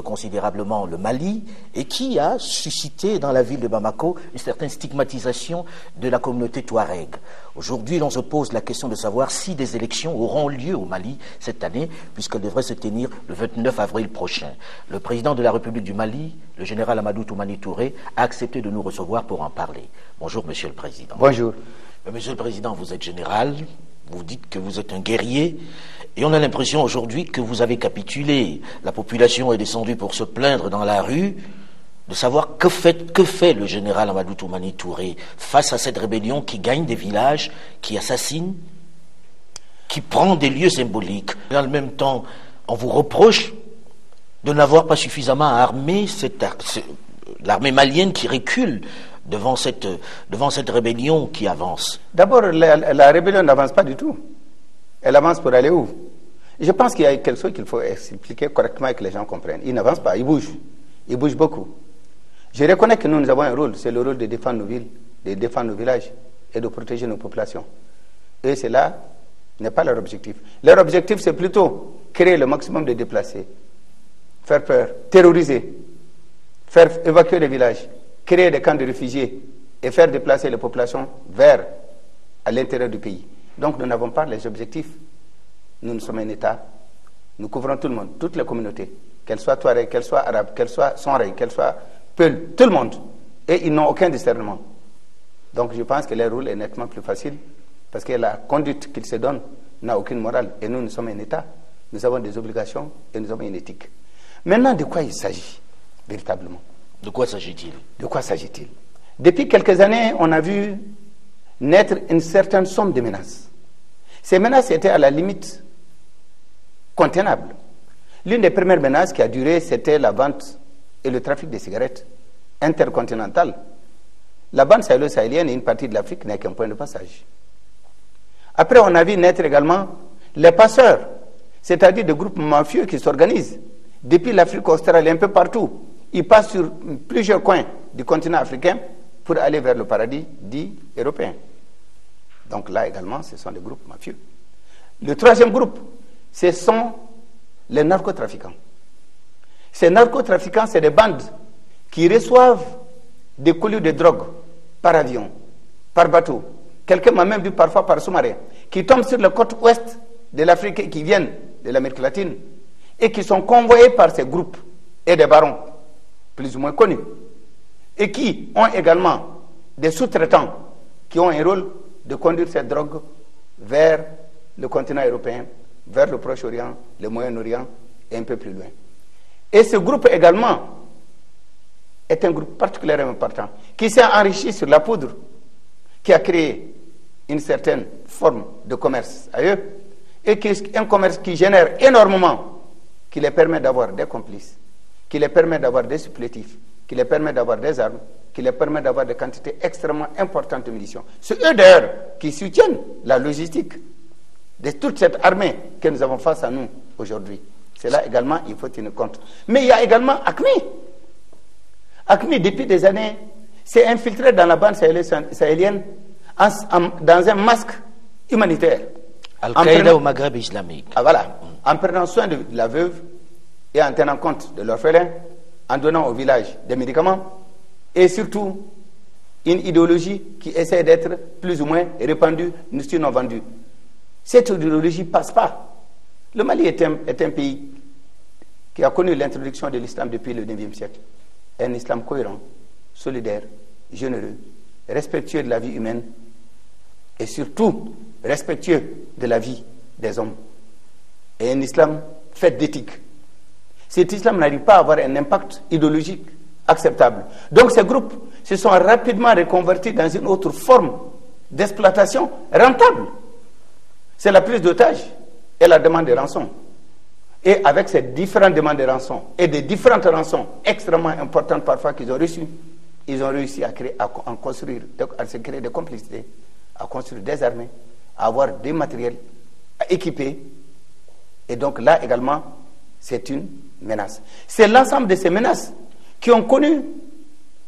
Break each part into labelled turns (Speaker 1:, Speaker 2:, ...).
Speaker 1: considérablement le Mali et qui a suscité dans la ville de Bamako une certaine stigmatisation de la communauté touareg. Aujourd'hui, l'on se pose la question de savoir si des élections auront lieu au Mali cette année, puisqu'elles devraient se tenir le 29 avril prochain. Le président de la République du Mali, le général Amadou Toumani Touré, a accepté de nous recevoir pour en parler. Bonjour, monsieur le président.
Speaker 2: Bonjour.
Speaker 1: Monsieur le président, vous êtes général, vous dites que vous êtes un guerrier, et on a l'impression aujourd'hui que vous avez capitulé. La population est descendue pour se plaindre dans la rue de savoir que fait, le général Amadou Toumani Touré face à cette rébellion qui gagne des villages, qui assassine, qui prend des lieux symboliques. Et en même temps, on vous reproche de n'avoir pas suffisamment armé l'armée malienne qui recule devant cette, devant cette rébellion qui avance.
Speaker 2: D'abord, la rébellion n'avance pas du tout. Elle avance pour aller où? Je pense qu'il y a quelque chose qu'il faut expliquer correctement et que les gens comprennent. Il n'avance pas, il bouge. Il bouge beaucoup. Je reconnais que nous, nous avons un rôle, c'est le rôle de défendre nos villes, de défendre nos villages et de protéger nos populations. Et cela n'est pas leur objectif. Leur objectif, c'est plutôt créer le maximum de déplacés, faire peur, terroriser, faire évacuer les villages, créer des camps de réfugiés et faire déplacer les populations vers à l'intérieur du pays. Donc nous n'avons pas les objectifs. Nous, sommes un État. Nous couvrons tout le monde, toutes les communautés, qu'elles soient touareg, qu'elles soient arabes, qu'elles soient sonrei, qu'elles soient peul, tout le monde. Et ils n'ont aucun discernement. Donc je pense que leur rôle est nettement plus facile parce que la conduite qu'ils se donnent n'a aucune morale. Et nous, nous sommes un État. Nous avons des obligations et nous avons une éthique. Maintenant, de quoi il s'agit véritablement?
Speaker 1: De quoi s'agit-il?
Speaker 2: De quoi s'agit-il? Depuis quelques années, on a vu naître une certaine somme de menaces. Ces menaces étaient à la limite contenables. L'une des premières menaces qui a duré, c'était la vente et le trafic de cigarettes intercontinental. La bande sahélo-sahélienne et une partie de l'Afrique n'est qu'un point de passage. Après, on a vu naître également les passeurs, c'est-à-dire des groupes mafieux qui s'organisent depuis l'Afrique australe un peu partout. Ils passent sur plusieurs coins du continent africain pour aller vers le paradis dit européen. Donc là également, ce sont des groupes mafieux. Le troisième groupe, ce sont les narcotrafiquants. Ces narcotrafiquants, c'est des bandes qui reçoivent des colis de drogue par avion, par bateau. Quelqu'un m'a même vu parfois par sous-marin, qui tombent sur la côte ouest de l'Afrique et qui viennent de l'Amérique latine et qui sont convoyés par ces groupes et des barons, plus ou moins connus, et qui ont également des sous-traitants qui ont un rôle de conduire cette drogue vers le continent européen, vers le Proche-Orient, le Moyen-Orient et un peu plus loin. Et ce groupe également est un groupe particulièrement important, qui s'est enrichi sur la poudre, qui a créé une certaine forme de commerce à eux, et qui est un commerce qui génère énormément, qui les permet d'avoir des complices, qui les permet d'avoir des supplétifs, qui les permet d'avoir des armes, qui les permet d'avoir des quantités extrêmement importantes de munitions. C'est eux d'ailleurs qui soutiennent la logistique de toute cette armée que nous avons face à nous aujourd'hui. C'est là également, il faut tenir compte. Mais il y a également ACMI. ACMI, depuis des années, s'est infiltré dans la bande sahélienne dans un masque humanitaire.
Speaker 1: Al-Qaïda au Maghreb islamique.
Speaker 2: Ah, voilà. En prenant soin de la veuve et en tenant compte de l'orphelin, en donnant au village des médicaments et surtout une idéologie qui essaie d'être plus ou moins répandue, sinon vendue. Cette idéologie ne passe pas. Le Mali est un, est un pays qui a connu l'introduction de l'islam depuis le IXe siècle. Un islam cohérent, solidaire, généreux, respectueux de la vie humaine et surtout respectueux de la vie des hommes. Et un islam fait d'éthique. Cet islam n'arrive pas à avoir un impact idéologique acceptable. Donc ces groupes se sont rapidement reconvertis dans une autre forme d'exploitation rentable. C'est la prise d'otages et la demande de rançon. Et avec ces différentes demandes de rançon et des différentes rançons extrêmement importantes parfois qu'ils ont reçues, ils ont réussi à, créer, à, construire, à se créer des complicités, à construire des armées, à avoir des matériels, à équiper. Et donc là également, c'est une menace. C'est l'ensemble de ces menaces qui ont connu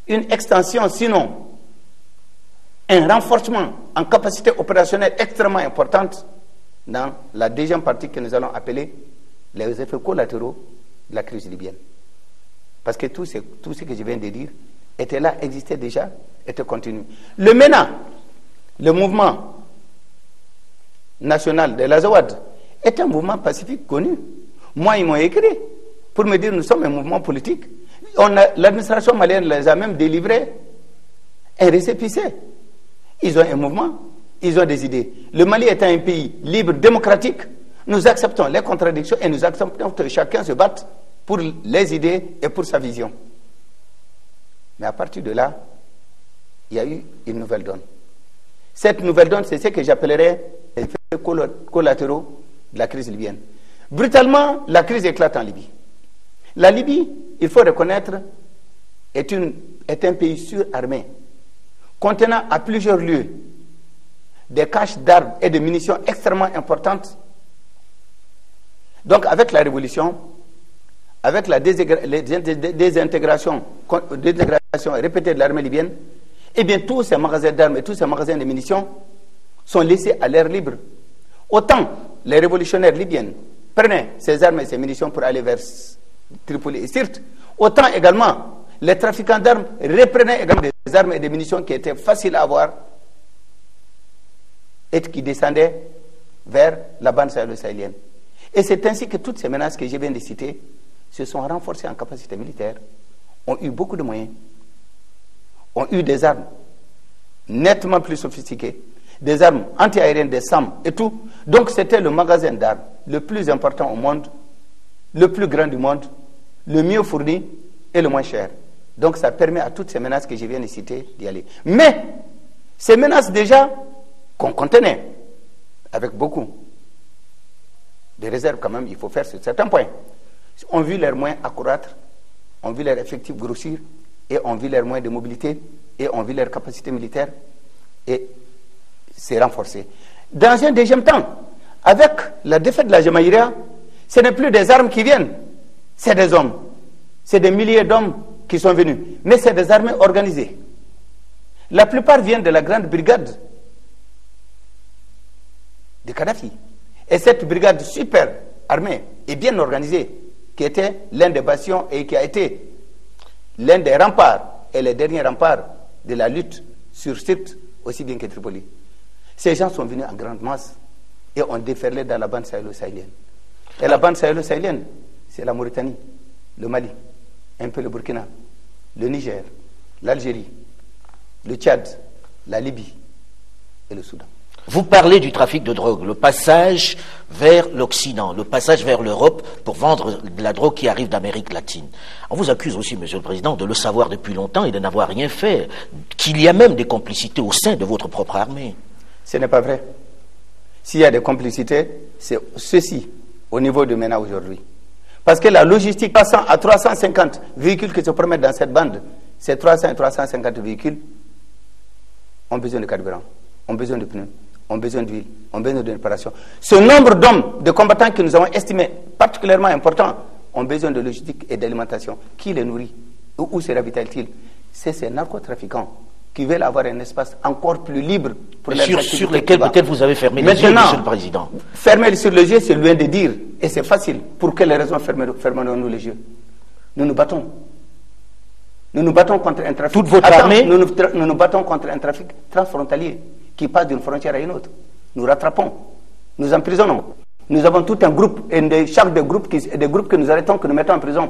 Speaker 2: une extension, sinon un renforcement en capacité opérationnelle extrêmement importante dans la deuxième partie que nous allons appeler les effets collatéraux de la crise libyenne. Parce que tout ce, tout ce que je viens de dire était là, existait déjà, était continu. Le MENA, le mouvement national de l'Azawad, est un mouvement pacifique connu. Moi, ils m'ont écrit pour me dire nous sommes un mouvement politique. L'administration malienne les a même délivré un récépissé. Ils ont un mouvement, ils ont des idées. Le Mali est un pays libre, démocratique. Nous acceptons les contradictions et nous acceptons que chacun se batte pour les idées et pour sa vision. Mais à partir de là, il y a eu une nouvelle donne. Cette nouvelle donne, c'est ce que j'appellerais les effets collatéraux de la crise libyenne. Brutalement, la crise éclate en Libye. La Libye, il faut reconnaître, est, un pays surarmé, contenant à plusieurs lieux des caches d'armes et de munitions extrêmement importantes. Donc, avec la révolution, avec la désintégration, désintégration répétée de l'armée libyenne, eh bien, tous ces magasins d'armes et tous ces magasins de munitions sont laissés à l'air libre. Autant les révolutionnaires libyens prenaient ces armes et ces munitions pour aller vers Tripoli et Sirte, autant également les trafiquants d'armes reprenaient également des armes et des munitions qui étaient faciles à avoir et qui descendaient vers la bande sahélo-sahélienne. Et c'est ainsi que toutes ces menaces que je viens de citer se sont renforcées en capacité militaire, ont eu beaucoup de moyens, ont eu des armes nettement plus sophistiquées, des armes antiaériennes, des SAM et tout. Donc c'était le magasin d'armes le plus important au monde, le plus grand du monde, le mieux fourni et le moins cher. Donc ça permet à toutes ces menaces que je viens de citer d'y aller. Mais ces menaces déjà qu'on contenait avec beaucoup de réserves quand même, il faut faire sur certains points. On vu leurs moyens accroître, on vu leurs effectifs grossir, et on vu leurs moyens de mobilité, et on vu leurs capacités militaires, et c'est renforcé. Dans un deuxième temps, avec la défaite de la Jamaïria, ce n'est plus des armes qui viennent, c'est des hommes. C'est des milliers d'hommes qui sont venus. Mais c'est des armées organisées. La plupart viennent de la grande brigade de Kadhafi. Et cette brigade super armée et bien organisée, qui était l'un des bastions et qui a été l'un des remparts et les derniers remparts de la lutte sur Sirte, aussi bien que Tripoli. Ces gens sont venus en grande masse et ont déferlé dans la bande sahélo-sahélienne. Et la bande sahélo-sahélienne, c'est la Mauritanie, le Mali, un peu le Burkina, le Niger, l'Algérie, le Tchad, la Libye et le Soudan.
Speaker 1: Vous parlez du trafic de drogue, le passage vers l'Occident, le passage vers l'Europe pour vendre de la drogue qui arrive d'Amérique latine. On vous accuse aussi, Monsieur le Président, de le savoir depuis longtemps et de n'avoir rien fait, qu'il y a même des complicités au sein de votre propre armée.
Speaker 2: Ce n'est pas vrai. S'il y a des complicités, c'est ceci au niveau de MENA aujourd'hui. Parce que la logistique passant à 350 véhicules qui se promettent dans cette bande, ces 300 et 350 véhicules ont besoin de carburant, ont besoin de pneus, ont besoin d'huile, ont besoin de réparation. Ce nombre d'hommes, de combattants que nous avons estimés particulièrement importants, ont besoin de logistique et d'alimentation. Qui les nourrit Où, où se ravitaillent-ils? C'est ces narcotrafiquants qui veulent avoir un espace encore plus libre
Speaker 1: pour les sur, sur lesquels peut-être vous avez fermé les yeux, Monsieur le Président.
Speaker 2: Fermer sur les yeux, c'est loin de dire, et c'est facile. Pour quelles raisons fermerons-nous les yeux? Nous nous battons. Nous nous battons contre un trafic.
Speaker 1: Toute votre armée
Speaker 2: nous nous, battons contre un trafic transfrontalier qui passe d'une frontière à une autre. Nous rattrapons. Nous emprisonnons. Nous avons tout un groupe, et chaque des groupes, qui, des groupes que nous arrêtons, que nous mettons en prison.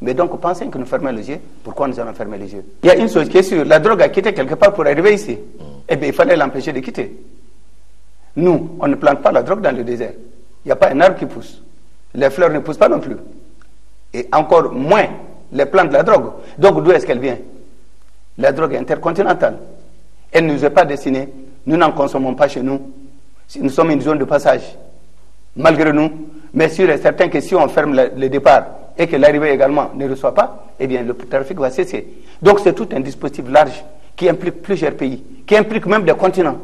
Speaker 2: Mais donc, pensez que nous fermons les yeux. Pourquoi nous allons fermer les yeux? Il y a une chose qui est sûre. La drogue a quitté quelque part pour arriver ici. Mm. Eh bien, il fallait l'empêcher de quitter. Nous, on ne plante pas la drogue dans le désert. Il n'y a pas un arbre qui pousse. Les fleurs ne poussent pas non plus. Et encore moins les plantes de la drogue. Donc, d'où est-ce qu'elle vient? La drogue est intercontinentale. Elle ne nous est pas destinée. Nous n'en consommons pas chez nous. Nous sommes une zone de passage. Malgré nous. Mais sûr et certain que si on ferme le départ et que l'arrivée également ne reçoit pas, eh bien le trafic va cesser. Donc c'est tout un dispositif large qui implique plusieurs pays, qui implique même des continents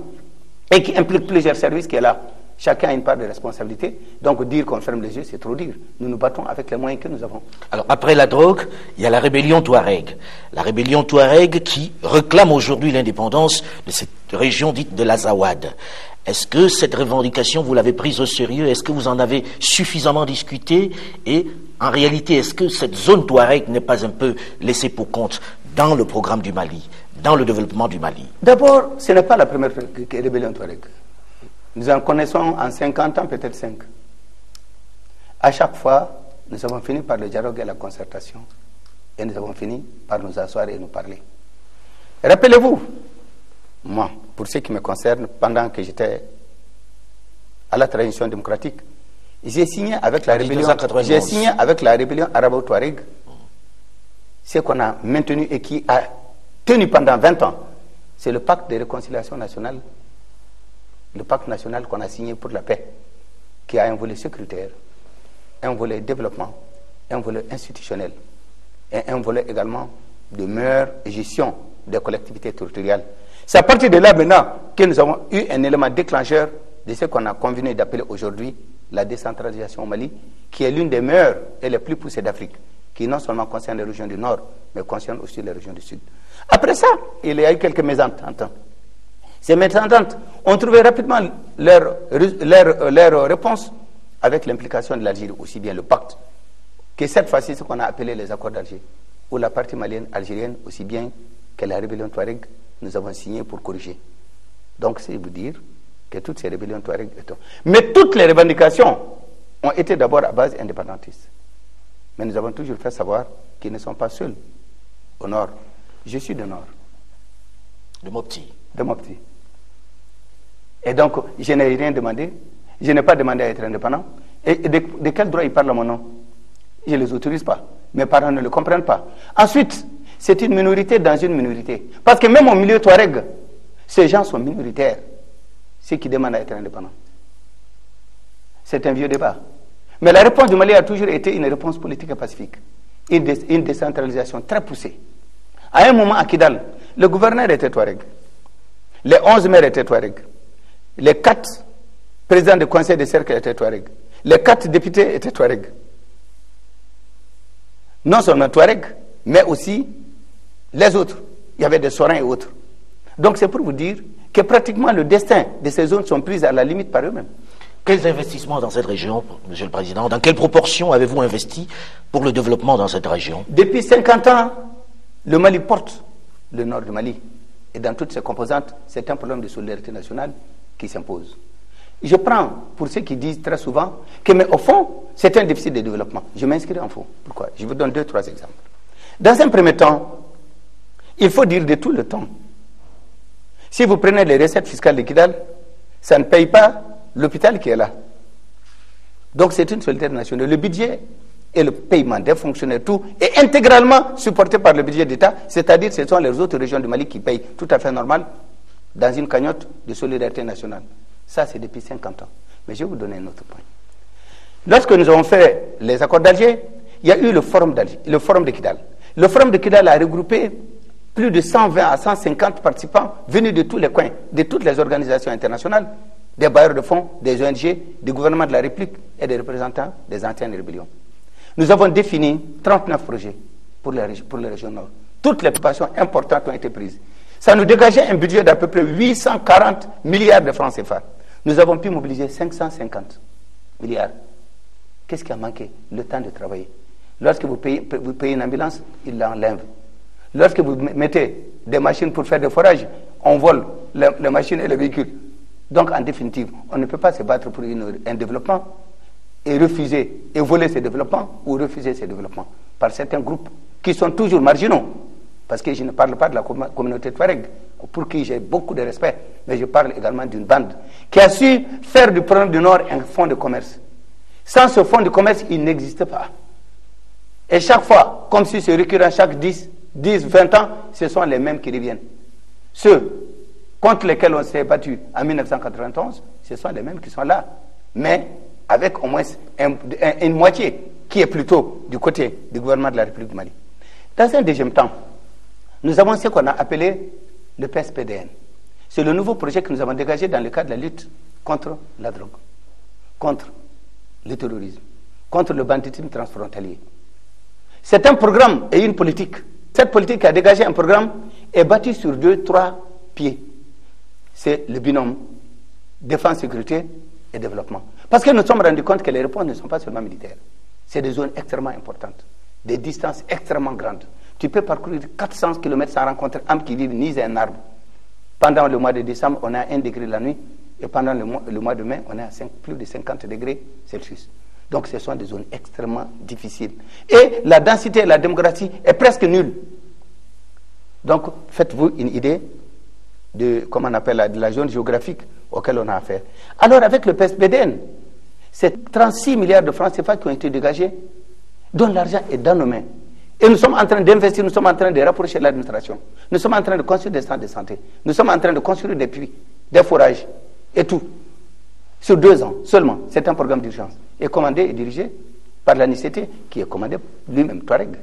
Speaker 2: et qui implique plusieurs services qui est là. Chacun a une part de responsabilité. Donc dire qu'on ferme les yeux, c'est trop dire. Nous nous battons avec les moyens que nous avons.
Speaker 1: Alors après la drogue, il y a la rébellion Touareg. La rébellion Touareg qui réclame aujourd'hui l'indépendance de cette région dite de l'Azawad. Est-ce que cette revendication, vous l'avez prise au sérieux? Est-ce que vous en avez suffisamment discuté? Et en réalité, est-ce que cette zone Touareg n'est pas un peu laissée pour compte dans le programme du Mali, dans le développement du Mali?
Speaker 2: D'abord, ce n'est pas la première rébellion Touareg. Nous en connaissons en 50 ans, peut-être 5. À chaque fois, nous avons fini par le dialogue et la concertation. Et nous avons fini par nous asseoir et nous parler. Rappelez-vous, moi, pour ce qui me concerne, pendant que j'étais à la transition démocratique, j'ai signé avec la rébellion, j'ai signé avec la rébellion arabo-touareg ce qu'on a maintenu et qui a tenu pendant 20 ans. C'est le pacte de réconciliation nationale, le pacte national qu'on a signé pour la paix, qui a un volet sécuritaire, un volet développement, un volet institutionnel et un volet également de meilleure gestion des collectivités territoriales. C'est à partir de là maintenant que nous avons eu un élément déclencheur de ce qu'on a convenu d'appeler aujourd'hui la décentralisation au Mali, qui est l'une des meilleures et les plus poussées d'Afrique, qui non seulement concerne les régions du Nord, mais concerne aussi les régions du Sud. Après ça, il y a eu quelques mésententes. Ces mésententes ont trouvé rapidement leur, leur réponse avec l'implication de l'Algérie, aussi bien le pacte, que cette fois-ci ce qu'on a appelé les accords d'Alger, où la partie malienne algérienne, aussi bien que la rébellion Touareg, nous avons signé pour corriger. Donc, c'est vous dire que toutes ces rébellions Touareg Mais toutes les revendications ont été d'abord à base indépendantiste. Mais nous avons toujours fait savoir qu'ils ne sont pas seuls au nord. Je suis du nord.
Speaker 1: De Mopti.
Speaker 2: De Mopti. Et donc, je n'ai rien demandé. Je n'ai pas demandé à être indépendant. Et de, de quel droit ils parlent à mon nom? Je ne les autorise pas. Mes parents ne le comprennent pas. Ensuite, c'est une minorité dans une minorité. Parce que même au milieu Touareg, ces gens sont minoritaires, ceux qui demandent à être indépendants. C'est un vieux débat. Mais la réponse du Mali a toujours été une réponse politique et pacifique. Une, décentralisation très poussée. À un moment à Kidal, le gouverneur était Touareg. Les 11 maires étaient Touareg. Les quatre présidents du conseil de cercle étaient Touareg. Les quatre députés étaient Touareg. Non seulement Touareg, mais aussi les autres. Il y avait des Sorins et autres. Donc c'est pour vous dire que pratiquement le destin de ces zones sont prises à la limite par eux-mêmes.
Speaker 1: Quels investissements dans cette région, Monsieur le Président? Dans quelle proportion avez-vous investi pour le développement dans cette région?
Speaker 2: Depuis 50 ans, le Mali porte le nord du Mali. Et dans toutes ses composantes, c'est un problème de solidarité nationale qui s'impose. Je prends pour ceux qui disent très souvent que, mais au fond, c'est un déficit de développement. Je m'inscris en faux. Pourquoi? Je vous donne deux, trois exemples. Dans un premier temps, il faut dire de tout le temps. Si vous prenez les recettes fiscales Kidal, ça ne paye pas l'hôpital qui est là. Donc c'est une solidarité nationale. Le budget et le paiement des fonctionnaires, tout, est intégralement supporté par le budget d'État, c'est-à-dire ce sont les autres régions du Mali qui payent tout à fait normal dans une cagnotte de solidarité nationale. Ça, c'est depuis 50 ans. Mais je vais vous donner un autre point. Lorsque nous avons fait les accords d'Alger, il y a eu le forum, le forum de Kidal. Le forum de Kidal a regroupé plus de 120 à 150 participants venus de tous les coins, de toutes les organisations internationales, des bailleurs de fonds, des ONG, du gouvernement de la République et des représentants des anciennes rébellions. Nous avons défini 39 projets pour les, régions nord. Toutes les préoccupations importantes ont été prises. Ça nous dégageait un budget d'à peu près 840 milliards de francs CFA. Nous avons pu mobiliser 550 milliards. Qu'est-ce qui a manqué? Le temps de travailler. Lorsque vous payez, vous payez une ambulance, il l'enlève. Lorsque vous mettez des machines pour faire des forages, on vole les, machines et les véhicules. Donc, en définitive, on ne peut pas se battre pour un développement et refuser, et voler ces développements ou refuser ces développements par certains groupes qui sont toujours marginaux. Parce que je ne parle pas de la communauté de Fareg, pour qui j'ai beaucoup de respect, mais je parle également d'une bande qui a su faire du problème du Nord un fonds de commerce. Sans ce fonds de commerce, il n'existe pas. Et chaque fois, comme si c'est récurrent chaque 10, 10, 20 ans, ce sont les mêmes qui reviennent. Ceux contre lesquels on s'est battu en 1991, ce sont les mêmes qui sont là. Mais avec au moins une moitié qui est plutôt du côté du gouvernement de la République du Mali. Dans un deuxième temps, nous avons ce qu'on a appelé le PSPDN. C'est le nouveau projet que nous avons dégagé dans le cadre de la lutte contre la drogue, contre le terrorisme, contre le banditisme transfrontalier. C'est un programme et une politique cette politique a dégagé un programme est bâtie sur deux, trois pieds. C'est le binôme défense, sécurité et développement. Parce que nous sommes rendus compte que les réponses ne sont pas seulement militaires. C'est des zones extrêmement importantes, des distances extrêmement grandes. Tu peux parcourir 400 km sans rencontrer homme qui vit ni un arbre. Pendant le mois de décembre, on a 1 degré la nuit, et pendant le mois, de mai, on est à 5, plus de 50 degrés Celsius. Donc ce sont des zones extrêmement difficiles. Et la densité et la démographie est presque nulle. Donc faites-vous une idée de, comment on appelle, de la zone géographique auquel on a affaire. Alors avec le PSBDN, c'est 36 milliards de francs CFA qui ont été dégagés, dont l'argent est dans nos mains. Et nous sommes en train d'investir, nous sommes en train de rapprocher l'administration. Nous sommes en train de construire des centres de santé. Nous sommes en train de construire des puits, des forages et tout. Sur deux ans seulement. C'est un programme d'urgence. Et commandé et dirigé par l'ANICT, qui est commandé lui-même, Touareg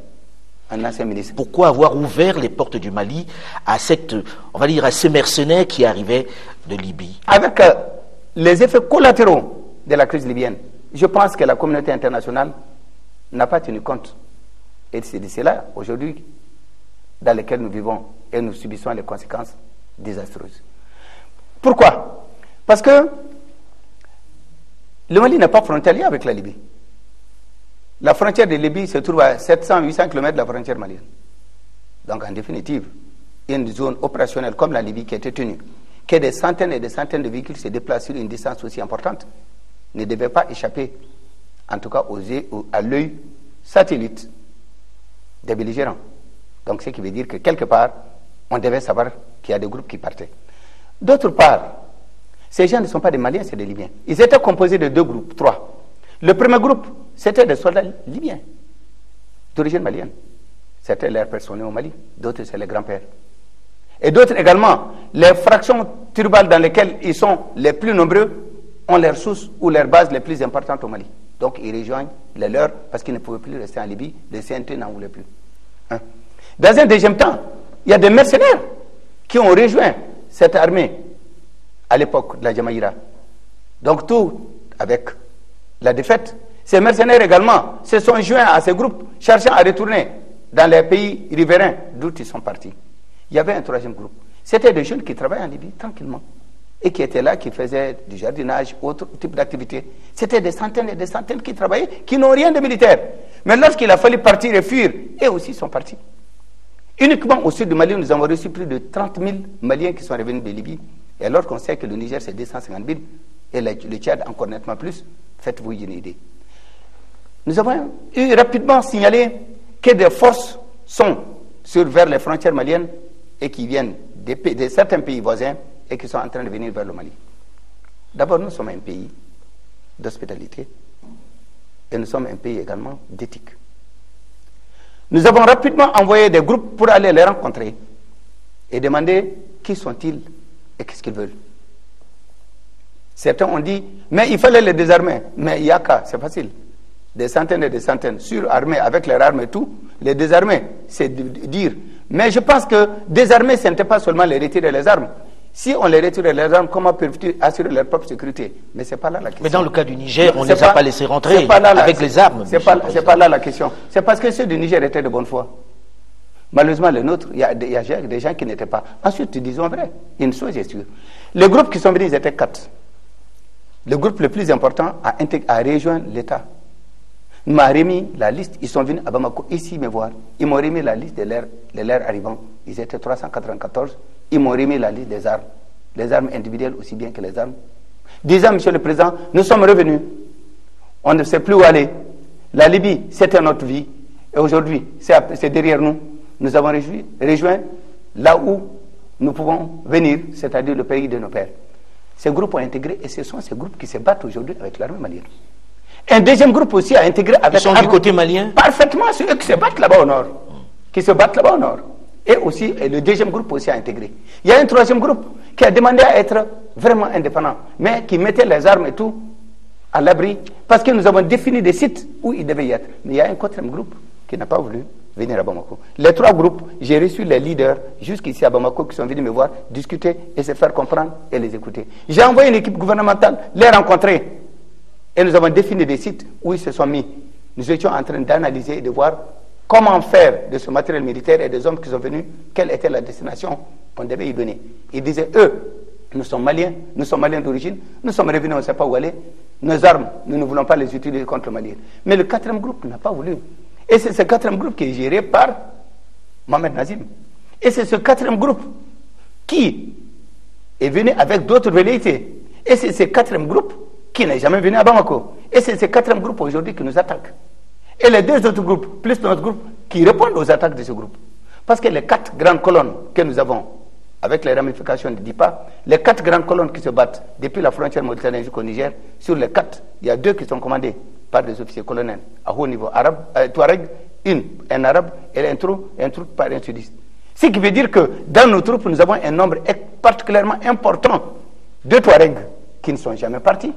Speaker 2: un ancien ministre.
Speaker 1: Pourquoi avoir ouvert les portes du Mali à cette, on va dire, à ces mercenaires qui arrivaient de Libye?
Speaker 2: Avec euh, les effets collatéraux de la crise libyenne, je pense que la communauté internationale n'a pas tenu compte. Et c'est de cela, aujourd'hui, dans lequel nous vivons et nous subissons les conséquences désastreuses. Pourquoi? Parce que le Mali n'est pas frontalier avec la Libye. La frontière de Libye se trouve à 700-800 km de la frontière malienne. Donc, en définitive, une zone opérationnelle comme la Libye qui été tenue, que des centaines et des centaines de véhicules se déplacent sur une distance aussi importante, ne devait pas échapper, en tout cas aux, à l'œil satellite des belligérants. Donc, ce qui veut dire que quelque part, on devait savoir qu'il y a des groupes qui partaient. D'autre part, ces gens ne sont pas des Maliens, c'est des Libyens. Ils étaient composés de deux groupes, trois. Le premier groupe, c'était des soldats libyens, d'origine malienne. C'était leur personnel au Mali, d'autres c'est les grands-pères. Et d'autres également, les fractions tribales dans lesquelles ils sont les plus nombreux ont leurs sources ou leurs bases les plus importantes au Mali. Donc ils rejoignent les leurs parce qu'ils ne pouvaient plus rester en Libye, les CNT n'en voulaient plus. Hein. Dans un deuxième temps, il y a des mercenaires qui ont rejoint cette armée à l'époque de la Jamaïra. Donc tout avec la défaite. Ces mercenaires également se sont joints à ces groupes cherchant à retourner dans les pays riverains d'où ils sont partis. Il y avait un troisième groupe. C'était des jeunes qui travaillaient en Libye tranquillement et qui étaient là, qui faisaient du jardinage, autre type d'activité. C'était des centaines et des centaines qui travaillaient, qui n'ont rien de militaire. Mais lorsqu'il a fallu partir et fuir, eux aussi sont partis. Uniquement au sud du Mali, nous avons reçu plus de 30 000 Maliens qui sont revenus de Libye. Et alors qu'on sait que le Niger, c'est 250 000, et le Tchad encore nettement plus, faites-vous une idée. Nous avons eu rapidement signalé que des forces sont vers les frontières maliennes et qui viennent de certains pays voisins et qui sont en train de venir vers le Mali. D'abord, nous sommes un pays d'hospitalité et nous sommes un pays également d'éthique. Nous avons rapidement envoyé des groupes pour aller les rencontrer et demander qui sont-ils et qu'est-ce qu'ils veulent? Certains ont dit, mais il fallait les désarmer. Mais il y a qu'à, c'est facile. Des centaines et des centaines, surarmés avec leurs armes et tout. Les désarmer, c'est dire. Mais je pense que désarmer, ce n'était pas seulement les retirer les armes. Si on les retire les armes, comment peuvent-ils assurer leur propre sécurité? Mais c'est pas là la question.
Speaker 1: Mais dans le cas du Niger, on ne les a pas laissés rentrer avec les armes.
Speaker 2: C'est pas, pas là la question. C'est parce que ceux du Niger étaient de bonne foi. Malheureusement, les nôtres, il y, a des gens qui n'étaient pas. Ensuite, disons vrai, une chose est sûre. Les groupes qui sont venus, ils étaient quatre. Le groupe le plus important a, a rejoint l'État. Il m'a remis la liste. Ils sont venus à Bamako ici me voir. Ils m'ont remis la liste de leurs arrivants. Ils étaient 394. Ils m'ont remis la liste des armes. Les armes individuelles aussi bien que les armes. Disant, Monsieur le Président, nous sommes revenus. On ne sait plus où aller. La Libye, c'était notre vie. Et aujourd'hui, c'est derrière nous. Nous avons rejoint là où nous pouvons venir, c'est-à-dire le pays de nos pères. Ces groupes ont intégré et ce sont ces groupes qui se battent aujourd'hui avec l'armée malienne. Un deuxième groupe aussi a intégré avec.
Speaker 1: Ils sont du côté malien
Speaker 2: Parfaitement, c'est eux qui se battent là-bas au nord. Qui se battent là-bas au nord. Et aussi, le deuxième groupe aussi a intégré. Il y a un troisième groupe qui a demandé à être vraiment indépendant, mais qui mettait les armes et tout à l'abri, parce que nous avons défini des sites où ils devaient y être. Mais il y a un quatrième groupe qui n'a pas voulu venir à Bamako. Les trois groupes, j'ai reçu les leaders jusqu'ici à Bamako qui sont venus me voir, discuter et se faire comprendre et les écouter. J'ai envoyé une équipe gouvernementale les rencontrer et nous avons défini des sites où ils se sont mis. Nous étions en train d'analyser et de voir comment faire de ce matériel militaire et des hommes qui sont venus, quelle était la destination qu'on devait y donner. Ils disaient, eux, Nous sommes maliens, nous sommes maliens d'origine, nous sommes revenus, on ne sait pas où aller. Nos armes, nous ne voulons pas les utiliser contre le Mali. Mais le quatrième groupe n'a pas voulu. Et c'est ce quatrième groupe qui est géré par Mohamed Nazim. Et c'est ce quatrième groupe qui est venu avec d'autres velléités. Et c'est ce quatrième groupe qui n'est jamais venu à Bamako. Et c'est ce quatrième groupe aujourd'hui qui nous attaque. Et les deux autres groupes, plus notre groupe, qui répondent aux attaques de ce groupe. Parce que les quatre grandes colonnes que nous avons, avec les ramifications de DIPA, les quatre grandes colonnes qui se battent depuis la frontière mauritanienne jusqu'au Niger, sur les quatre, il y a deux qui sont commandées par des officiers colonels à haut niveau arabe, euh, Touareg, une, un arabe, et un trou, un par un sudiste. Ce qui veut dire que dans nos troupes, nous avons un nombre particulièrement important de Touaregs qui ne sont jamais partis.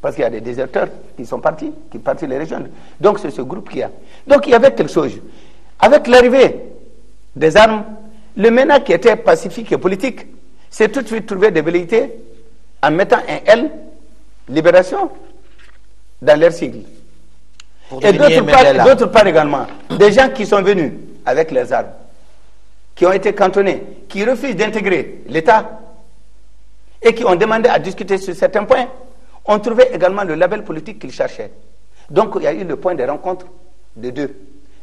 Speaker 2: Parce qu'il y a des déserteurs qui sont partis, qui partent les régions. Donc c'est ce groupe qui a. Donc il y avait quelque chose. Avec l'arrivée des armes, le MENA qui était pacifique et politique s'est tout de suite trouvé des velléités en mettant un L, libération, dans leur sigle. Et d'autre part, également, des gens qui sont venus avec leurs armes, qui ont été cantonnés, qui refusent d'intégrer l'État et qui ont demandé à discuter sur certains points, ont trouvé également le label politique qu'ils cherchaient. Donc il y a eu le point de rencontre de deux.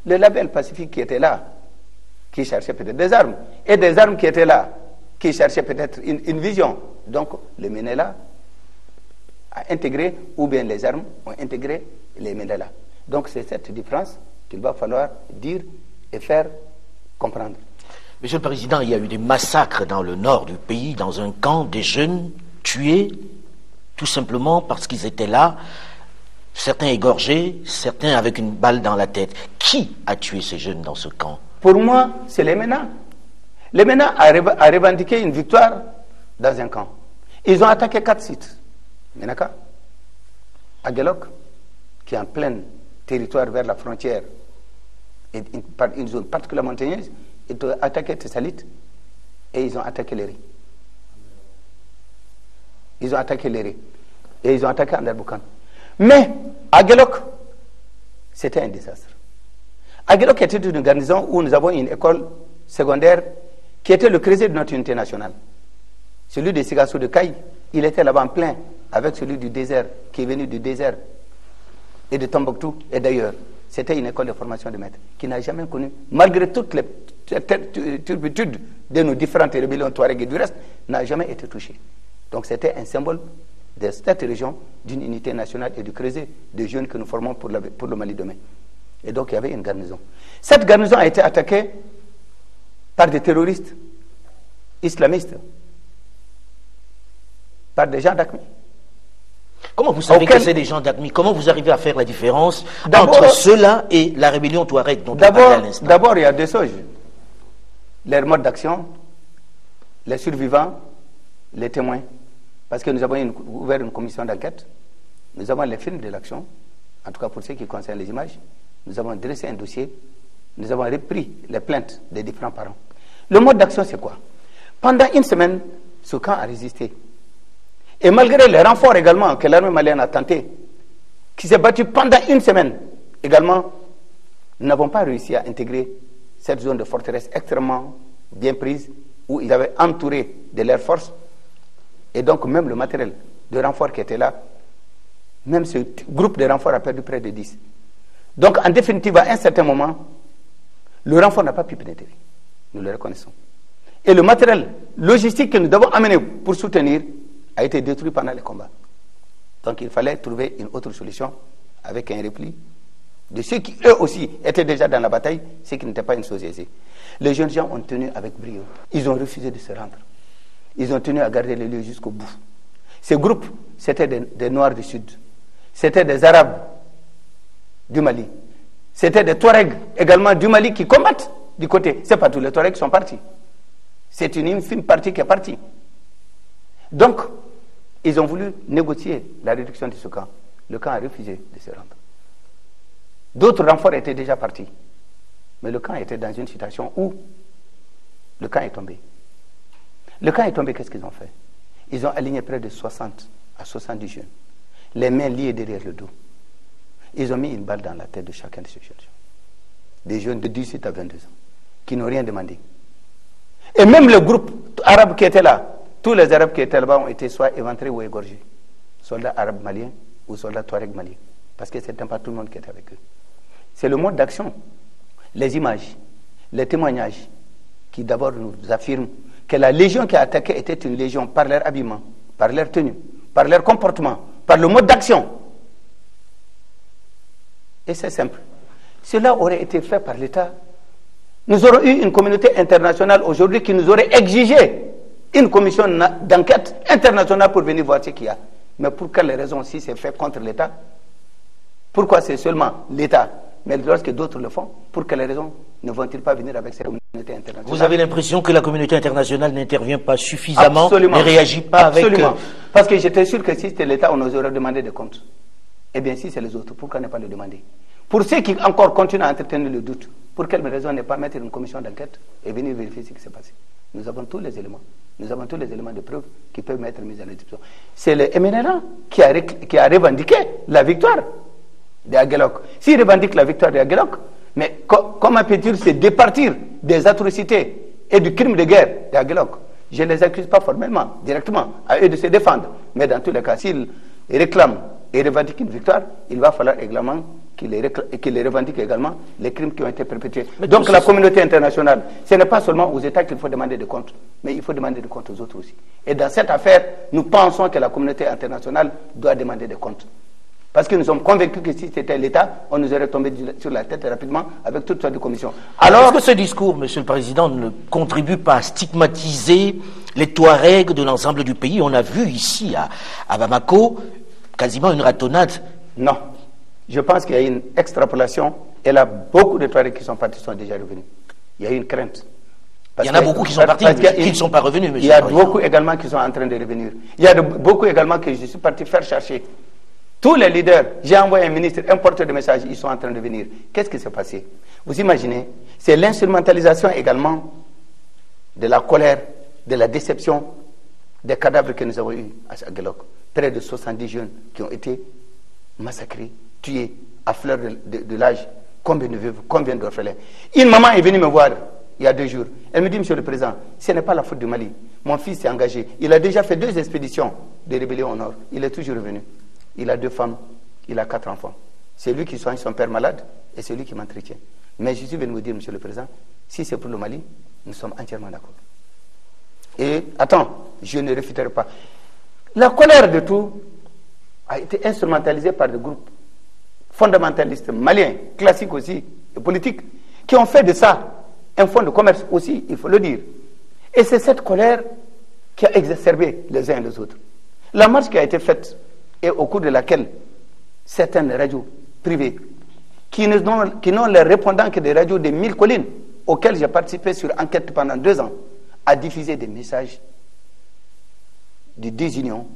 Speaker 2: Le label pacifique qui était là, qui cherchait peut-être des armes, et des armes qui étaient là, qui cherchaient peut-être une, vision. Donc le Ménéla a intégré, ou bien les armes ont intégré les Ménéla. Donc c'est cette différence qu'il va falloir dire et faire comprendre.
Speaker 1: Monsieur le Président, il y a eu des massacres dans le nord du pays, dans un camp, des jeunes tués, tout simplement parce qu'ils étaient là, certains égorgés, certains avec une balle dans la tête. Qui a tué ces jeunes dans ce camp?
Speaker 2: Pour moi, c'est les MENA. Les MENA a, revendiqué une victoire dans un camp. Ils ont attaqué quatre sites. Menaka, Aguelok, qui est en plein territoire vers la frontière, une, zone particulièrement montagneuse, ils ont attaqué Tessalit et ils ont attaqué les riz. Ils ont attaqué les riz. Et ils ont attaqué Andarboukan. Mais, à c'était un désastre. À était une garnison où nous avons une école secondaire qui était le creuset de notre unité nationale. Celui de Sigassou de il était là-bas en plein avec celui du désert, qui est venu du désert et de Tombouctou et d'ailleurs. C'était une école de formation de maîtres qui n'a jamais connu, malgré toutes les turbitudes de nos différentes rébellions Touareg et du reste, n'a jamais été touchée. Donc c'était un symbole de cette région d'une unité nationale et du creuset de jeunes que nous formons pour, pour le Mali demain. Et donc il y avait une garnison. Cette garnison a été attaquée par des terroristes islamistes, par des gens d'Akmi.
Speaker 1: Comment vous savez que c'est des gens d'Akmi Comment vous arrivez à faire la différence entre cela et la rébellion Touareg dont
Speaker 2: D'abord, il y a deux choses. Les modes d'action, les survivants, les témoins. Parce que nous avons ouvert une commission d'enquête. Nous avons les films de l'action, en tout cas pour ce qui concerne les images. Nous avons dressé un dossier. Nous avons repris les plaintes des différents parents. Le mode d'action, c'est quoi? Pendant une semaine, ce camp a résisté. Et malgré les renforts également que l'armée malienne a tenté, qui s'est battu pendant une semaine, également, nous n'avons pas réussi à intégrer cette zone de forteresse extrêmement bien prise, où ils avaient entouré de leurs forces, et donc même le matériel de renfort qui était là, même ce groupe de renforts a perdu près de 10. Donc en définitive, à un certain moment, le renfort n'a pas pu pénétrer. Nous le reconnaissons. Et le matériel logistique que nous devons amener pour soutenir a été détruit pendant les combats. Donc il fallait trouver une autre solution avec un repli de ceux qui, eux aussi, étaient déjà dans la bataille, ce qui n'était pas une chose. Les jeunes gens ont tenu avec brio. Ils ont refusé de se rendre. Ils ont tenu à garder les lieux jusqu'au bout. Ces groupes, c'était des, Noirs du Sud. C'était des Arabes du Mali. C'était des Touaregs également du Mali qui combattent du côté. Ce n'est pas tous les Touaregs sont partis. C'est une infime partie qui est partie. Donc, ils ont voulu négocier la réduction de ce camp. Le camp a refusé de se rendre. D'autres renforts étaient déjà partis. Mais le camp était dans une situation où le camp est tombé. Le camp est tombé, qu'est-ce qu'ils ont fait? Ils ont aligné près de 60 à 70 jeunes, les mains liées derrière le dos. Ils ont mis une balle dans la tête de chacun de ces jeunes. Des jeunes de 18 à 22 ans, qui n'ont rien demandé. Et même le groupe arabe qui était là, tous les Arabes qui étaient là-bas ont été soit éventrés ou égorgés. Soldats arabes maliens ou soldats touareg maliens. Parce que ce n'était pas tout le monde qui était avec eux. C'est le mode d'action, les images, les témoignages qui d'abord nous affirment que la légion qui a attaqué était une légion par leur habillement, par leur tenue, par leur comportement, par le mode d'action. Et c'est simple. Cela aurait été fait par l'État. Nous aurons eu une communauté internationale aujourd'hui qui nous aurait exigé une commission d'enquête internationale pour venir voir ce qu'il y a. Mais pour quelles raisons si c'est fait contre l'État? Pourquoi c'est seulement l'État? Mais lorsque d'autres le font, pour quelles raisons ne vont-ils pas venir avec cette communauté internationale?
Speaker 1: Vous avez l'impression que la communauté internationale n'intervient pas suffisamment, ne réagit pas
Speaker 2: Absolument.
Speaker 1: avec...
Speaker 2: Parce que j'étais sûr que si c'était l'État, on nous aurait demandé des comptes. Eh bien, si c'est les autres, pourquoi ne pas le demander? Pour ceux qui encore continuent à entretenir le doute, pour quelle raison ne pas mettre une commission d'enquête et venir vérifier ce qui s'est passé? Nous avons tous les éléments. Nous avons tous les éléments de preuve qui peuvent être mis à l'instruction. C'est le MNLA qui a, qui revendiqué la victoire de Aguelok. S'il revendique la victoire de Aguelok, mais comment peut-il se départir des atrocités et du crime de guerre de Aguelok Je ne les accuse pas formellement, directement, à eux de se défendre. Mais dans tous les cas, s'ils réclament et revendiquent une victoire, il va falloir également qu'il les, revendique également les crimes qui ont été perpétrés. Donc la communauté internationale, ce n'est pas seulement aux États qu'il faut demander des comptes, mais il faut demander des comptes aux autres aussi. Et dans cette affaire, nous pensons que la communauté internationale doit demander des comptes. Parce que nous sommes convaincus que si c'était l'État, on nous aurait tombé sur la tête rapidement avec toute sortes de commissions.
Speaker 1: Alors, est-ce que ce discours, Monsieur le Président, ne contribue pas à stigmatiser les Touaregs de l'ensemble du pays? On a vu ici, à, à Bamako, quasiment une ratonnade.
Speaker 2: Non. Je pense qu'il y a une extrapolation et là, beaucoup de Touaregs qui sont partis sont déjà revenus. Il y a une crainte.
Speaker 1: il y en a beaucoup qui sont partis, qui ne sont pas revenus, monsieur
Speaker 2: Il y a beaucoup également qui sont en train de revenir. Il y a beaucoup également que je suis parti faire chercher. Tous les leaders, j'ai envoyé un ministre, un porteur de message, ils sont en train de venir. Qu'est-ce qui s'est passé? Vous imaginez C'est l'instrumentalisation également de la colère, de la déception des cadavres que nous avons eus à Sagelok. Près de 70 jeunes qui ont été massacrés, tués à fleur de, l'âge. Combien de veuves, combien d'orphelins Une maman est venue me voir il y a deux jours. Elle me dit, Monsieur le Président, ce n'est pas la faute du Mali. Mon fils s'est engagé. Il a déjà fait deux expéditions de rébellion au nord. Il est toujours revenu. Il a deux femmes, il a quatre enfants. C'est lui qui soigne son père malade et c'est lui qui m'entretient. Mais je suis venu vous dire, Monsieur le Président, si c'est pour le Mali, nous sommes entièrement d'accord. Et attends, je ne refuterai pas. La colère de tout a été instrumentalisée par des groupes fondamentalistes maliens, classiques aussi, et politiques, qui ont fait de ça un fonds de commerce aussi, il faut le dire. Et c'est cette colère qui a exacerbé les uns et les autres. La marche qui a été faite et au cours de laquelle certaines radios privées, qui n'ont les répondants que des radios de mille collines, auxquelles j'ai participé sur enquête pendant deux ans, a diffusé des messages de désunion,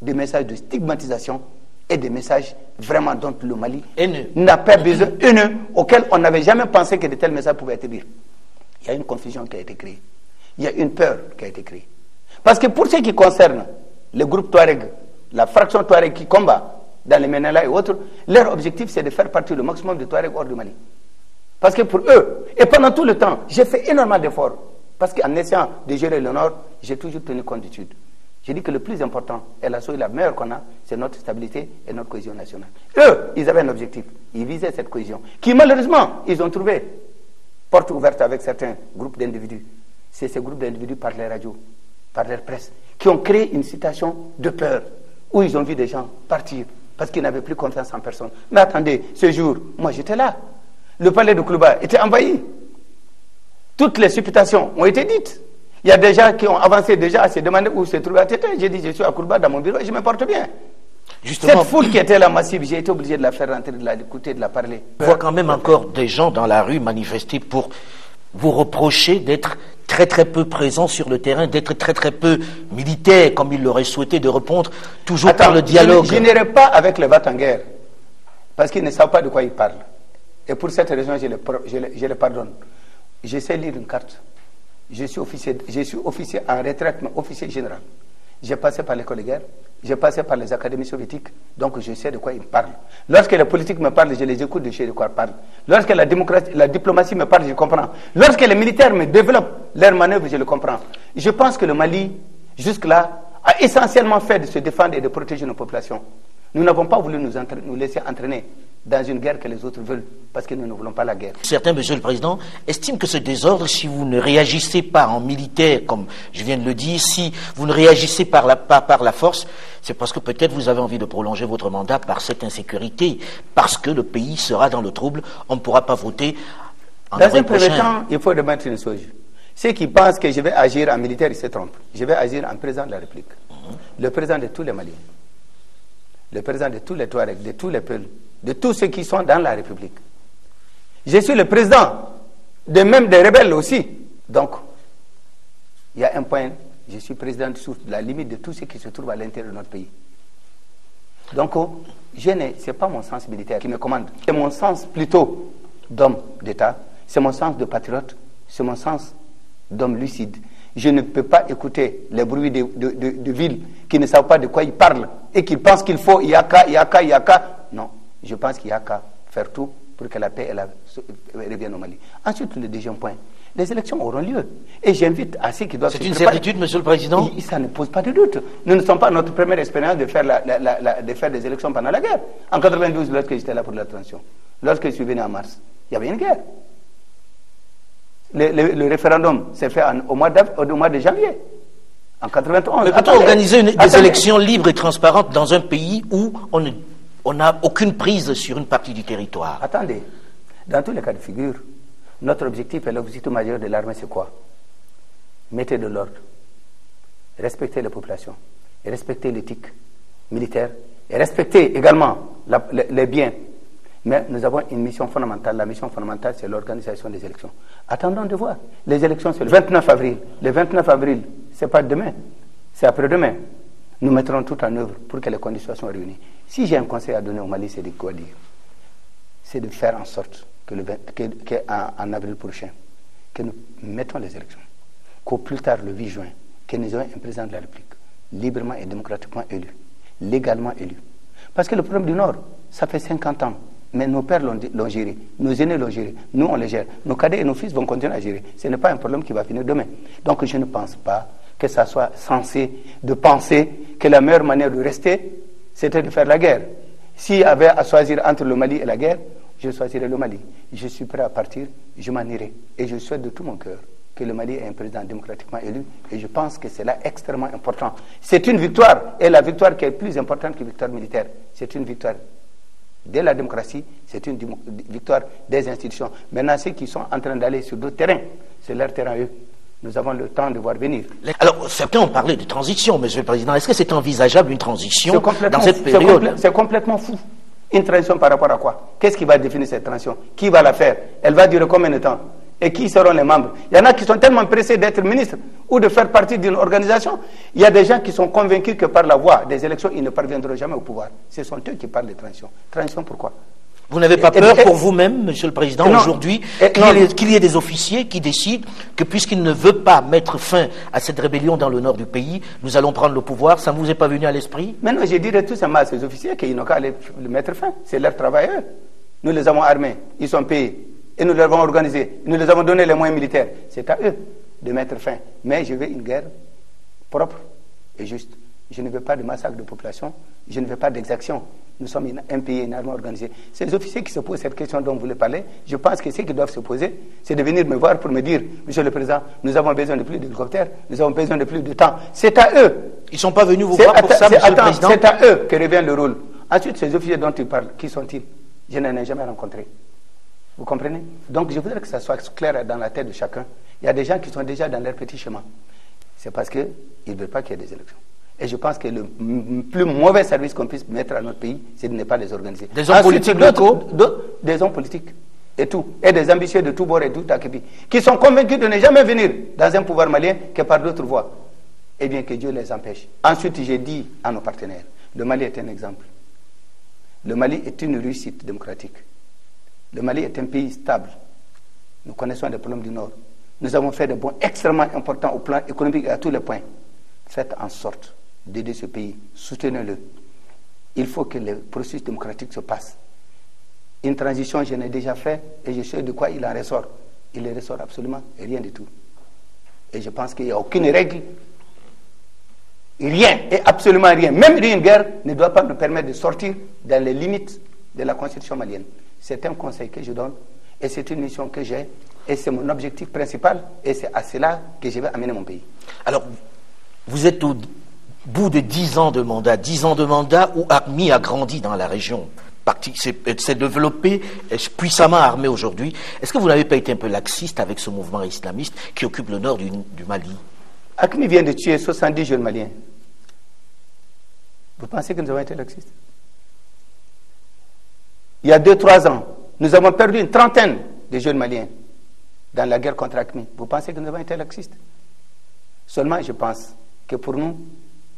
Speaker 2: des messages de stigmatisation et des messages vraiment dont le Mali n'a pas besoin, haineux, auxquels on n'avait jamais pensé que de tels messages pouvaient être lus. Il y a une confusion qui a été créée. Il y a une peur qui a été créée. Parce que pour ce qui concerne le groupe Touareg, la fraction Touareg qui combat dans les Menela et autres, leur objectif c'est de faire partir le maximum de Touareg hors du Mali. Parce que pour eux, et pendant tout le temps, j'ai fait énormément d'efforts. Parce qu'en essayant de gérer le Nord, j'ai toujours tenu compte d'études. J'ai dit que le plus important, et la chose la meilleure qu'on a, c'est notre stabilité et notre cohésion nationale. Eux, ils avaient un objectif. Ils visaient cette cohésion, qui malheureusement, ils ont trouvé porte ouverte avec certains groupes d'individus. C'est ces groupes d'individus par les radios, par les presse, qui ont créé une situation de peur, où ils ont vu des gens partir parce qu'ils n'avaient plus confiance en personne. Mais attendez, ce jour, moi j'étais là. Le palais de Koulouba était envahi. Toutes les supputations ont été dites. Il y a des gens qui ont avancé déjà à se demander où se trouvait Tété. J'ai dit, je suis à Koulouba dans mon bureau et je me porte bien. Justement, Cette foule qui était là massive, j'ai été obligé de la faire rentrer, de l'écouter, de la parler.
Speaker 1: On voit quand même encore des gens dans la rue manifester pour vous reprocher d'être très très peu présent sur le terrain, d'être très très peu militaire comme il l'aurait souhaité, de répondre toujours par le dialogue.
Speaker 2: Je, n'irai pas avec les en guerre parce qu'ils ne savent pas de quoi ils parlent. Et pour cette raison, je les, je pardonne. Je sais lire une carte. Je suis officier, je suis officier en retraite, mais officier général. J'ai passé par l'école de guerre, j'ai passé par les académies soviétiques, donc je sais de quoi ils parlent. Lorsque les politiques me parlent, je les écoute de de quoi ils parlent. Lorsque la, diplomatie me parle, je comprends. Lorsque les militaires me développent leurs manœuvres, je le comprends. Je pense que le Mali jusque-là, a essentiellement fait de se défendre et de protéger nos populations. Nous n'avons pas voulu nous, laisser entraîner dans une guerre que les autres veulent, parce que nous ne voulons pas la guerre.
Speaker 1: Certains, Monsieur le Président, estiment que ce désordre, si vous ne réagissez pas en militaire, comme je viens de le dire, si vous ne réagissez par la, pas par la force, c'est parce que peut-être vous avez envie de prolonger votre mandat par cette insécurité, parce que le pays sera dans le trouble, on ne pourra pas voter.
Speaker 2: En dans un premier temps, il faut remettre une chose. Ceux qui pensent que je vais agir en militaire, ils se trompent. Je vais agir en président de la République, mhm. le président de tous les Maliens le président de tous les Touaregs, de tous les peuples, de tous ceux qui sont dans la République. Je suis le président de même des rebelles aussi. Donc, il y a un point, je suis président de la limite de tous ceux qui se trouvent à l'intérieur de notre pays. Donc, oh, ce n'est pas mon sens militaire qui me commande, c'est mon sens plutôt d'homme d'État, c'est mon sens de patriote, c'est mon sens d'homme lucide. Je ne peux pas écouter les bruits de, de, ville qui ne savent pas de quoi ils parlent et qui pensent qu'il faut Yaka, Yaka, Yaka. Non, je pense qu'il y a qu'à faire tout pour que la paix et la, revienne au Mali. Ensuite, le deuxième point, les élections auront lieu. Et j'invite à ceux qui doivent
Speaker 1: C'est une certitude, Monsieur le Président?
Speaker 2: Ça ne pose pas de doute. Nous ne sommes pas notre première expérience de faire, de faire des élections pendant la guerre. En 92, lorsque j'étais là pour la transition, lorsque je suis venu en mars, il y avait une guerre le, référendum s'est fait au, mois au mois de janvier. En 91.
Speaker 1: Mais peut-on organiser des élections libres et transparentes dans un pays où on n'a aucune prise sur une partie du territoire
Speaker 2: Attendez. Dans tous les cas de figure, notre objectif et l'objectif majeur de l'armée, c'est quoi? Mettez de l'ordre, respecter les populations, respecter l'éthique militaire, et respecter également les biens mais nous avons une mission fondamentale. La mission fondamentale, c'est l'organisation des élections. Attendons de voir. Les élections, c'est le 29 avril. Le 29 avril, ce n'est pas demain, c'est après-demain. Nous mettrons tout en œuvre pour que les conditions soient réunies. Si j'ai un conseil à donner au Mali, c'est de quoi dire C'est de faire en sorte que, le, en, avril prochain, que nous mettons les élections. Qu'au plus tard, le 8 juin, que nous ayons un président de la République, librement et démocratiquement élu, légalement élu. Parce que le problème du Nord, ça fait 50 ans mais nos pères l'ont géré, nos aînés l'ont géré, nous on les gère. Nos cadets et nos fils vont continuer à gérer. Ce n'est pas un problème qui va finir demain. Donc je ne pense pas que ça soit censé de penser que la meilleure manière de rester, c'était de faire la guerre. S'il y avait à choisir entre le Mali et la guerre, je choisirais le Mali. Je suis prêt à partir, je m'en irai. Et je souhaite de tout mon cœur que le Mali ait un président démocratiquement élu. Et je pense que c'est là extrêmement important. C'est une victoire, et la victoire qui est plus importante que la victoire militaire. C'est une victoire de la démocratie, c'est une victoire des institutions. Maintenant, ceux qui sont en train d'aller sur d'autres terrains, c'est leur terrain eux. Nous avons le temps de voir venir.
Speaker 1: Alors, certains ont parlé de transition, Monsieur le Président. Est-ce que c'est envisageable une transition dans cette période
Speaker 2: C'est complètement fou. Une transition par rapport à quoi? Qu'est-ce qui va définir cette transition? Qui va la faire? Elle va durer combien de temps? Et qui seront les membres? Il y en a qui sont tellement pressés d'être ministres ou de faire partie d'une organisation. Il y a des gens qui sont convaincus que par la voie des élections, ils ne parviendront jamais au pouvoir. Ce sont eux qui parlent de transition. Transition pourquoi?
Speaker 1: Vous n'avez pas peur pour vous-même, Monsieur le Président, aujourd'hui, qu'il y, ait des officiers qui décident que puisqu'ils ne veulent pas mettre fin à cette rébellion dans le nord du pays, nous allons prendre le pouvoir Ça ne vous est pas venu à l'esprit?
Speaker 2: Mais non, je dirais tout simplement à ces officiers qu'ils n'ont qu'à le mettre fin. C'est leur travail. Nous les avons armés, ils sont payés et nous les avons organisés, nous les avons donné les moyens militaires. C'est à eux de mettre fin. Mais je veux une guerre propre et juste. Je ne veux pas de massacre de population, je ne veux pas d'exaction. Nous sommes un pays, une armée organisée. Ces officiers qui se posent cette question dont vous voulez parler, je pense que ce qu'ils doivent se poser, c'est de venir me voir pour me dire, Monsieur le Président, nous avons besoin de plus d'hélicoptères, nous avons besoin de plus de temps. C'est à eux.
Speaker 1: Ils ne sont pas venus vous voir pour ça, Monsieur le Président
Speaker 2: C'est à eux que revient le rôle. Ensuite, ces officiers dont tu parles, qui sont-ils? Je n'en ai jamais rencontré. Vous comprenez? Donc je voudrais que ça soit clair dans la tête de chacun. Il y a des gens qui sont déjà dans leur petit chemin. C'est parce qu'ils ne veulent pas qu'il y ait des élections. Et je pense que le plus mauvais service qu'on puisse mettre à notre pays, c'est de ne pas les organiser.
Speaker 1: Des hommes politiques locaux
Speaker 2: Des hommes politiques. Et tout. Et des ambitieux de tout bord et tout Takepi. Qui sont convaincus de ne jamais venir dans un pouvoir malien que par d'autres voies. Eh bien, que Dieu les empêche. Ensuite, j'ai dit à nos partenaires, le Mali est un exemple. Le Mali est une réussite démocratique. Le Mali est un pays stable. Nous connaissons les problèmes du Nord. Nous avons fait des bons extrêmement importants au plan économique et à tous les points. Faites en sorte d'aider ce pays. Soutenez-le. Il faut que le processus démocratique se passe. Une transition, je l'ai déjà fait et je sais de quoi il en ressort. Il ne ressort absolument rien du tout. Et je pense qu'il n'y a aucune règle Rien, et absolument rien. Même une guerre ne doit pas nous permettre de sortir dans les limites de la constitution malienne. C'est un conseil que je donne et c'est une mission que j'ai et c'est mon objectif principal et c'est à cela que je vais amener mon pays.
Speaker 1: Alors, vous êtes au bout de dix ans de mandat, dix ans de mandat où ACMI a grandi dans la région, s'est développé, est puissamment armé aujourd'hui. Est-ce que vous n'avez pas été un peu laxiste avec ce mouvement islamiste qui occupe le nord du, Mali?
Speaker 2: ACMI vient de tuer 70 jeunes maliens. Vous pensez que nous avons été laxistes? Il y a deux, trois ans, nous avons perdu une trentaine de jeunes maliens dans la guerre contre ACMI. Vous pensez que nous avons été laxistes? Seulement, je pense que pour nous,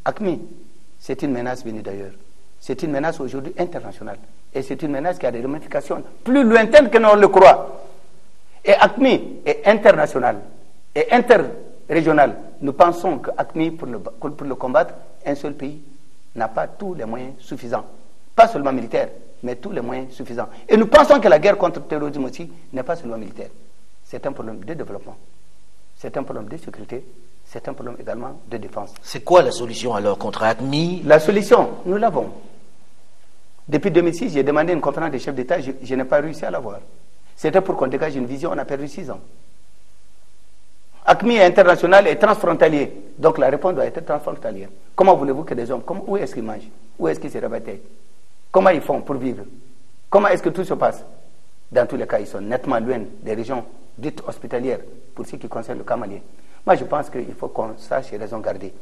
Speaker 2: ACMI, c'est une menace venue d'ailleurs. C'est une menace aujourd'hui internationale. Et c'est une menace qui a des ramifications plus lointaines que nous le croit. Et ACMI est international et interrégional. Nous pensons que ACMI, pour le combattre, un seul pays n'a pas tous les moyens suffisants. Pas seulement militaires, mais tous les moyens suffisants. Et nous pensons que la guerre contre le terrorisme aussi n'est pas seulement militaire. C'est un problème de développement. C'est un problème de sécurité. C'est un problème également de défense.
Speaker 1: C'est quoi la solution alors contre ACMI
Speaker 2: La solution, nous l'avons. Depuis 2006, j'ai demandé une conférence des chefs d'État, je, je n'ai pas réussi à l'avoir. C'était pour qu'on dégage une vision, on a perdu six ans. ACMI est international et transfrontalier. Donc la réponse doit être transfrontalière. Comment voulez-vous que des hommes, comment, où est-ce qu'ils mangent? Où est-ce qu'ils se rebâtent Comment ils font pour vivre? Comment est-ce que tout se passe? Dans tous les cas, ils sont nettement loin des régions dites hospitalières pour ce qui concerne le cas malien. Moi, je pense qu'il faut qu'on sache les raisons garder.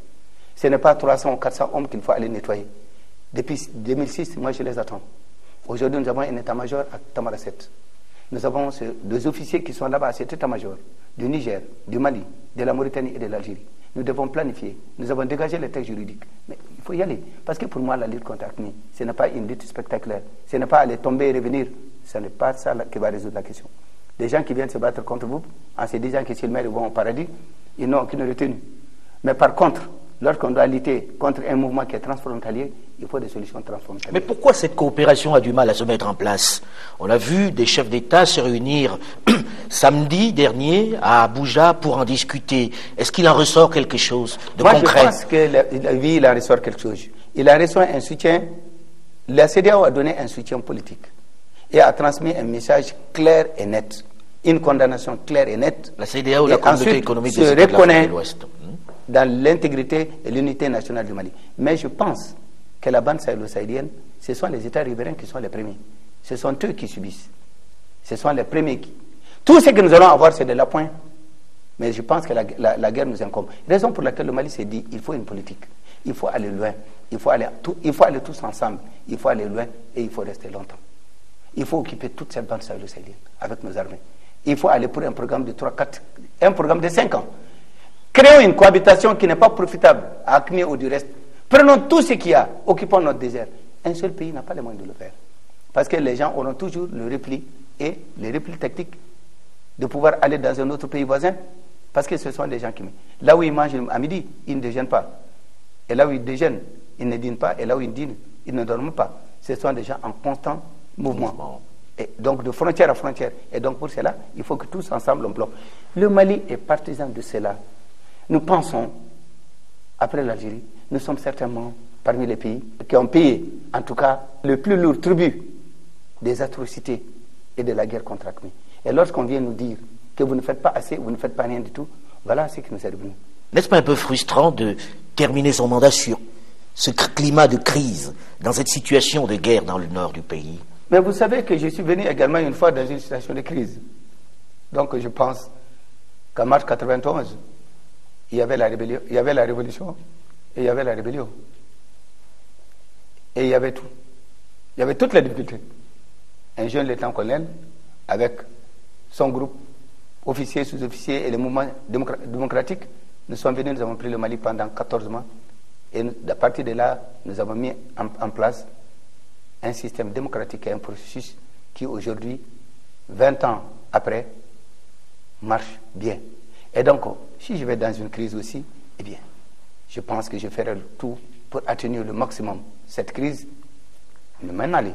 Speaker 2: Ce n'est pas 300 ou 400 hommes qu'il faut aller nettoyer. Depuis 2006, moi, je les attends. Aujourd'hui, nous avons un état-major à Tamaracet. Nous avons deux officiers qui sont là-bas à cet état-major, du Niger, du Mali, de la Mauritanie et de l'Algérie. Nous devons planifier. Nous avons dégagé les textes juridiques. Mais il faut y aller. Parce que pour moi, la lutte contre l'ACMI, ce n'est pas une lutte spectaculaire. Ce n'est pas aller tomber et revenir. Ce n'est pas ça qui va résoudre la question. Des gens qui viennent se battre contre vous, en se disant que s'ils meurent, ils vont au paradis, ils n'ont aucune retenue. Mais par contre, lorsqu'on doit lutter contre un mouvement qui est transfrontalier, il faut des solutions transfrontalières.
Speaker 1: Mais pourquoi cette coopération a du mal à se mettre en place? On a vu des chefs d'État se réunir samedi dernier à Abuja pour en discuter. Est-ce qu'il en ressort quelque chose de
Speaker 2: Moi,
Speaker 1: concret?
Speaker 2: je pense que oui, il en ressort quelque chose. Il a reçu un soutien. La CDAO a donné un soutien politique et a transmis un message clair et net, une condamnation claire et nette.
Speaker 1: La CDAO, la communauté économique
Speaker 2: se
Speaker 1: des
Speaker 2: reconnaît
Speaker 1: de l'Ouest. Hmm?
Speaker 2: dans l'intégrité et l'unité nationale du Mali. Mais je pense que la bande sahélo-sahélienne, ce sont les États riverains qui sont les premiers. Ce sont eux qui subissent. Ce sont les premiers qui. Tout ce que nous allons avoir, c'est de l'appoint. Mais je pense que la, la- la guerre nous incombe. Raison pour laquelle le Mali s'est dit il faut une politique. Il faut aller loin. Il faut aller, tout- il faut aller tous ensemble. Il faut aller loin et il faut rester longtemps. Il faut occuper toute cette bande sahélo-sahélienne avec nos armées. Il faut aller pour un programme de 3, 4, un programme de 5 ans. Créons une cohabitation qui n'est pas profitable à Acme ou du reste. Prenons tout ce qu'il y a, occupons notre désert. Un seul pays n'a pas les moyens de le faire. Parce que les gens auront toujours le repli et les replis tactiques de pouvoir aller dans un autre pays voisin. Parce que ce sont des gens qui... Là où ils mangent à midi, ils ne déjeunent pas. Et là où ils déjeunent, ils ne dînent pas. Et là où ils dînent, ils ne dorment pas. Ce sont des gens en constant mouvement.
Speaker 1: Mouvement.
Speaker 2: Et donc de frontière à frontière. Et donc pour cela, il faut que tous ensemble on bloque. Le Mali est partisan de cela. Nous pensons, après l'Algérie, nous sommes certainement parmi les pays qui ont payé, en tout cas, le plus lourd tribut des atrocités et de la guerre contre Acme. Et lorsqu'on vient nous dire que vous ne faites pas assez, vous ne faites pas rien du tout, voilà ce qui nous est revenu.
Speaker 1: N'est-ce pas un peu frustrant de terminer son mandat sur ce climat de crise, dans cette situation de guerre dans le nord du pays?
Speaker 2: Mais vous savez que je suis venu également une fois dans une situation de crise. Donc je pense qu'en mars 91, il y avait la rébellion, il y avait la révolution et il y avait la rébellion. Et il y avait tout. Il y avait toutes les difficultés. Un jeune lieutenant-colonel avec son groupe, officiers, sous-officiers et les mouvements démocra- démocratiques, nous sommes venus, nous avons pris le Mali pendant 14 mois. Et à partir de là, nous avons mis en place un système démocratique et un processus qui aujourd'hui, 20 ans après, marche bien. Et donc, si je vais dans une crise aussi, eh bien, je pense que je ferai tout pour atténuer le maximum cette crise, mais m'en aller.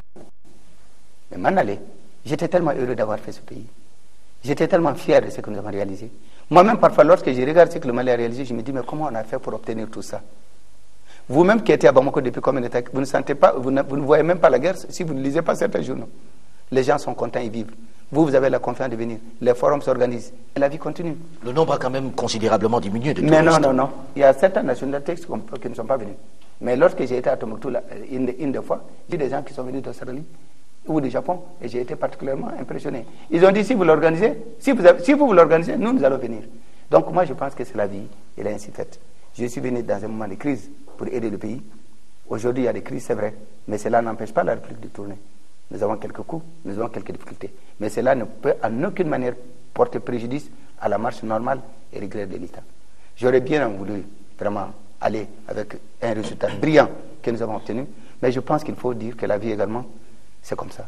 Speaker 2: Mais m'en aller. J'étais tellement heureux d'avoir fait ce pays. J'étais tellement fier de ce que nous avons réalisé. Moi-même, parfois, lorsque je regarde ce que le Mali a réalisé, je me dis, mais comment on a fait pour obtenir tout ça? Vous-même qui étiez à Bamako depuis combien de temps, vous ne sentez pas, vous ne, vous ne voyez même pas la guerre si vous ne lisez pas certains journaux. Les gens sont contents, ils vivent. Vous, vous avez la confiance de venir. Les forums s'organisent. Et la vie continue.
Speaker 1: Le nombre a quand même considérablement diminué de
Speaker 2: Mais non, non, non. Il y a certaines nationalités qui ne sont pas venues. Mais lorsque j'ai été à Tombouctou, une, une des fois, j'ai des gens qui sont venus d'Australie ou du Japon et j'ai été particulièrement impressionné. Ils ont dit si vous l'organisez, si vous, avez- si vous, vous l'organisez, nous, nous allons venir. Donc moi, je pense que c'est la vie. Elle est ainsi faite. Je suis venu dans un moment de crise pour aider le pays. Aujourd'hui, il y a des crises, c'est vrai, mais cela n'empêche pas la République de tourner. Nous avons quelques coups, nous avons quelques difficultés. Mais cela ne peut en aucune manière porter préjudice à la marche normale et régulière de l'État. J'aurais bien voulu vraiment aller avec un résultat brillant que nous avons obtenu, mais je pense qu'il faut dire que la vie également, c'est comme ça.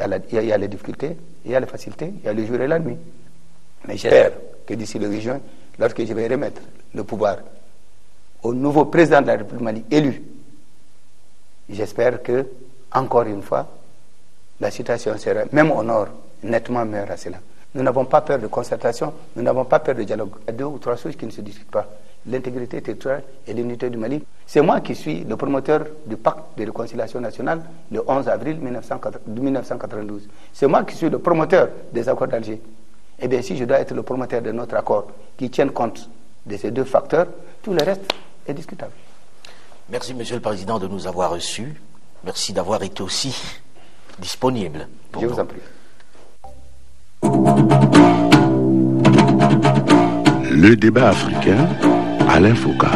Speaker 2: Il y, a les difficultés, il y a les facilités, il y a le jour et la nuit. Mais j'espère que d'ici le 8 juin, lorsque je vais remettre le pouvoir au nouveau président de la République du Mali élu, j'espère que, encore une fois, la situation sera, même au nord, nettement meilleure à cela. Nous n'avons pas peur de concertation, nous n'avons pas peur de dialogue. Il y a deux ou trois choses qui ne se discutent pas. L'intégrité territoriale et l'unité du Mali. C'est moi qui suis le promoteur du pacte de réconciliation nationale le 11 avril 1980 1992. C'est moi qui suis le promoteur des accords d'Alger. Eh bien, si je dois être le promoteur de notre accord qui tienne compte de ces deux facteurs, tout le reste est discutable.
Speaker 1: Merci, Monsieur le Président, de nous avoir reçus. Merci d'avoir été aussi disponible. pour
Speaker 2: Je
Speaker 1: nous.
Speaker 2: vous en prie.
Speaker 3: Le débat africain, Alain Foucault.